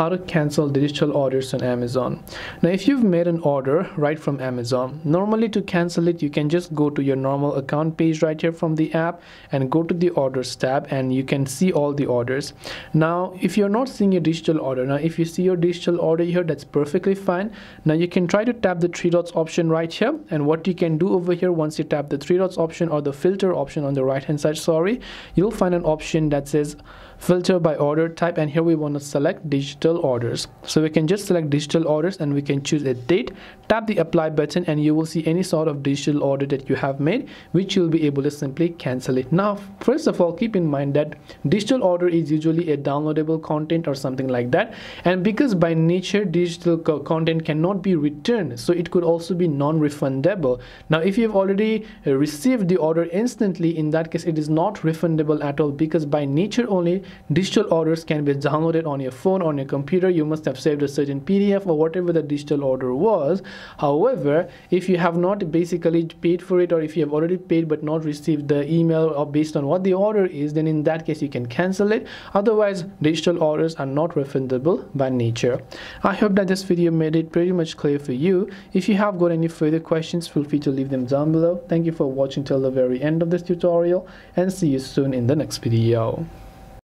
how to cancel digital orders on Amazon. Now if you've made an order right from Amazon, normally to cancel it you can just go to your normal account page right here from the app and go to the orders tab and you can see all the orders. Now if you're not seeing your digital order, now if you see your digital order here that's perfectly fine. Now you can try to tap the three dots option right here and what you can do over here once you tap the three dots option or the filter option on the right hand side sorry you'll find an option that says filter by order type and here we want to select digital orders. So we can just select digital orders and we can choose a date. Tap the apply button and you will see any sort of digital order that you have made which you'll be able to simply cancel it. Now first of all keep in mind that digital order is usually a downloadable content or something like that. And because by nature digital co content cannot be returned so it could also be non-refundable. Now if you've already uh, received the order instantly in that case it is not refundable at all because by nature only digital orders can be downloaded on your phone or on your computer. You must have saved a certain pdf or whatever the digital order was. However if you have not basically paid for it or if you have already paid but not received the email or based on what the order is then in that case you can cancel it. Otherwise digital orders are not refundable by nature. I hope that this video made it pretty much clear for you. If you have got any further questions feel free to leave them down below. Thank you for watching till the very end of this tutorial and see you soon in the next video